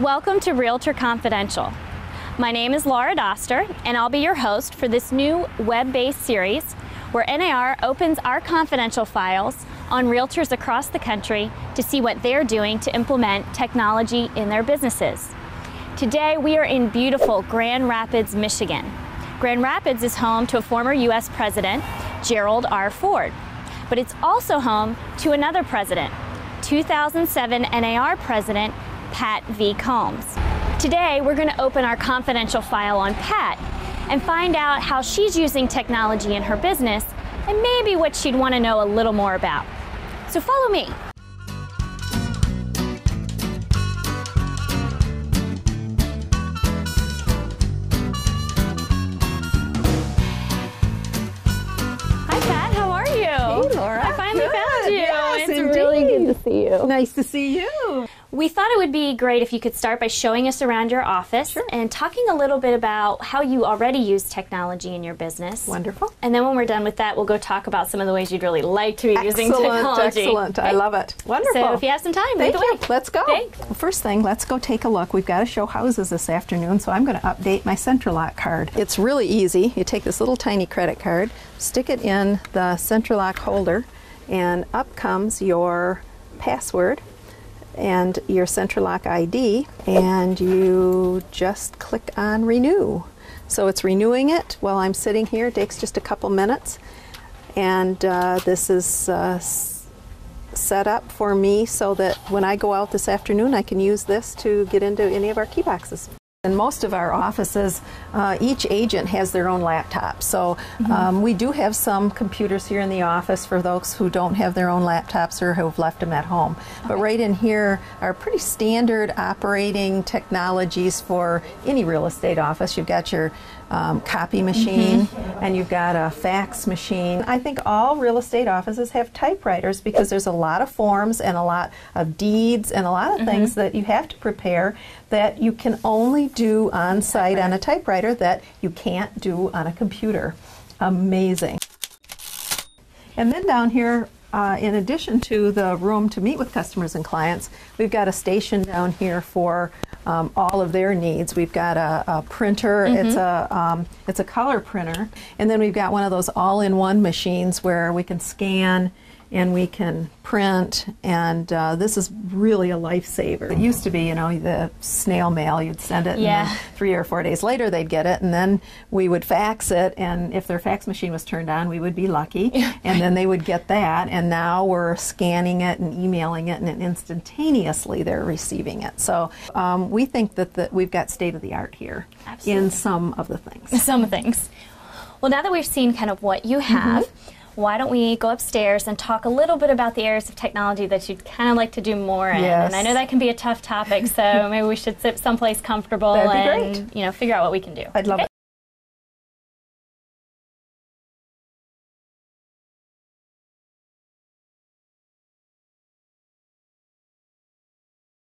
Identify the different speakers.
Speaker 1: Welcome to Realtor Confidential. My name is Laura Doster, and I'll be your host for this new web based series where NAR opens our confidential files on realtors across the country to see what they're doing to implement technology in their businesses. Today, we are in beautiful Grand Rapids, Michigan. Grand Rapids is home to a former U.S. President, Gerald R. Ford, but it's also home to another president, 2007 NAR President Pat V. Combs. Today, we're going to open our confidential file on Pat and find out how she's using technology in her business and maybe what she'd want to know a little more about. So follow me. Hi, Pat. How are you?
Speaker 2: Hey, Laura.
Speaker 1: I finally
Speaker 2: Good.
Speaker 1: found you.
Speaker 2: Yes,
Speaker 1: it's really good to see you.
Speaker 2: Nice to see you.
Speaker 1: We thought it would be great if you could start by showing us around your office and talking a little bit about how you already use technology in your business.
Speaker 2: Wonderful.
Speaker 1: And then when we're done with that, we'll go talk about some of the ways you'd really like to be using technology.
Speaker 2: excellent. I love it. Wonderful.
Speaker 1: So if you have some time,
Speaker 2: Thank
Speaker 1: the
Speaker 2: you.
Speaker 1: way.
Speaker 2: Let's go.
Speaker 1: Thanks.
Speaker 2: Well, First thing, let's go take a look. We've got to show houses this afternoon, so I'm going to update my CentralLock card. It's really easy. You take this little tiny credit card, stick it in the CentralLock holder, and up comes your password and your CentralLock ID, and you just click on renew. So it's renewing it while I'm sitting here. It takes just a couple minutes, and uh, this is uh, set up for me so that when I go out this afternoon, I can use this to get into any of our key boxes. In most of our offices, uh, each agent has their own laptop. So um, we do have some computers here in the office for those who don't have their own laptops or who have left them at home. But right in here are pretty standard operating technologies for any real estate office. You've got your um, copy machine and you've got a fax machine. I think all real estate offices have typewriters because there's a lot of forms and a lot of deeds and a lot of things that you have to prepare that you can only do on site on a typewriter that you can't do on a computer. Amazing. And then down here, uh, in addition to the room to meet with customers and clients, we've got a station down here for um, all of their needs. We've got a, a printer. It's a um, it's a color printer, and then we've got one of those all-in-one machines where we can scan and we can print. And uh, this is really a lifesaver. It used to be, you know, the snail mail. You'd send it,
Speaker 1: Yeah.
Speaker 2: and then three or four days later they'd get it, and then we would fax it. And if their fax machine was turned on, we would be lucky, and then they would get that. And now we're scanning it and emailing it, and then instantaneously they're receiving it. So um, we think that the, we've got state of the art here
Speaker 1: Absolutely.
Speaker 2: in some of the things.
Speaker 1: Some things. Well, now that we've seen kind of what you have, why don't we go upstairs and talk a little bit about the areas of technology that you'd kind of like to do more in?
Speaker 2: Yes.
Speaker 1: And I know that can be a tough topic, so maybe we should sit someplace comfortable and you know figure out what we can do.
Speaker 2: I'd love
Speaker 1: Okay?